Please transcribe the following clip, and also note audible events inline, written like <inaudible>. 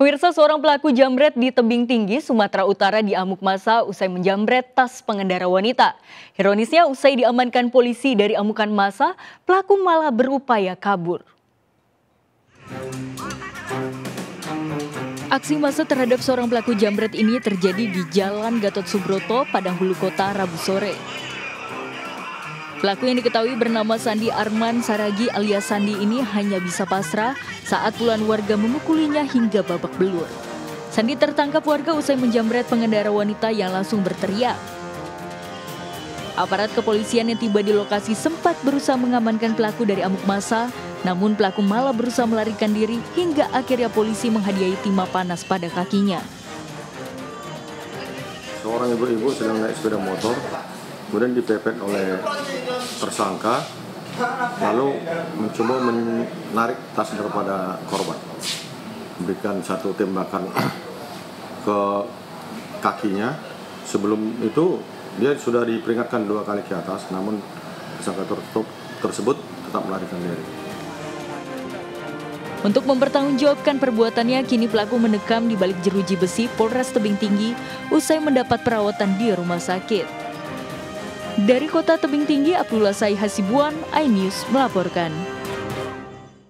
Pemirsa seorang pelaku jamret di tebing tinggi Sumatera Utara diamuk masa usai menjamret tas pengendara wanita. Ironisnya usai diamankan polisi dari amukan masa, pelaku malah berupaya kabur. Aksi masa terhadap seorang pelaku jamret ini terjadi di Jalan Gatot Subroto, Padang Hulu Kota, Rabu sore. Pelaku yang diketahui bernama Sandi Arman Saragi alias Sandi ini hanya bisa pasrah saat puluhan warga memukulinya hingga babak belur. Sandi tertangkap warga usai menjamret pengendara wanita yang langsung berteriak. Aparat kepolisian yang tiba di lokasi sempat berusaha mengamankan pelaku dari amuk masa, namun pelaku malah berusaha melarikan diri hingga akhirnya polisi menghadiahi timah panas pada kakinya. Seorang ibu-ibu sedang naik sepeda motor kemudian dipepet oleh tersangka lalu mencoba menarik tas daripada korban. Memberikan satu tembakan <clears throat> ke kakinya. Sebelum itu dia sudah diperingatkan dua kali ke atas namun tersangka tersebut tetap melarikan diri. Untuk mempertanggungjawabkan perbuatannya, kini pelaku mendekam di balik jeruji besi Polres Tebing Tinggi usai mendapat perawatan di rumah sakit. Dari kota tebing tinggi, Abdullah Sai Hasibuan, iNews melaporkan.